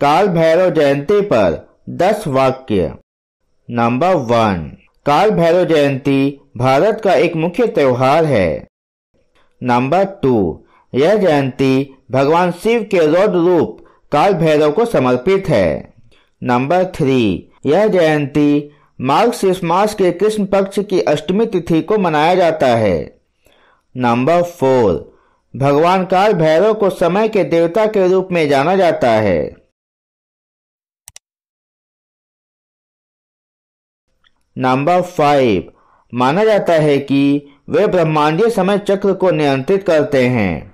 काल भैरव जयंती पर दस वाक्य। नंबर वन काल भैरव जयंती भारत का एक मुख्य त्योहार है। नंबर टू यह जयंती भगवान शिव के रौद्र रूप काल भैरव को समर्पित है। नंबर थ्री यह जयंती मार्ग शीर्ष मास के कृष्ण पक्ष की अष्टमी तिथि को मनाया जाता है। नंबर फोर भगवान काल भैरव को समय के देवता के रूप में जाना जाता है। नंबर फाइव माना जाता है कि वे ब्रह्मांडीय समय चक्र को नियंत्रित करते हैं।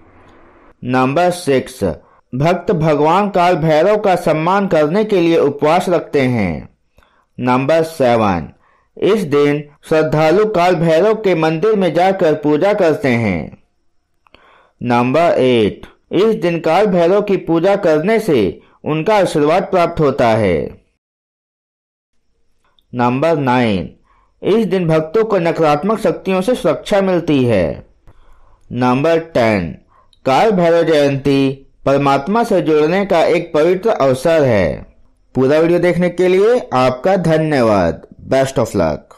नंबर सिक्स भक्त भगवान काल भैरव का सम्मान करने के लिए उपवास रखते हैं। नंबर सेवन इस दिन श्रद्धालु काल भैरव के मंदिर में जाकर पूजा करते हैं। नंबर एट इस दिन काल भैरव की पूजा करने से उनका आशीर्वाद प्राप्त होता है। नंबर नाइन इस दिन भक्तों को नकारात्मक शक्तियों से सुरक्षा मिलती है। नंबर टेन काल भैरव जयंती परमात्मा से जुड़ने का एक पवित्र अवसर है। पूरा वीडियो देखने के लिए आपका धन्यवाद। Best of luck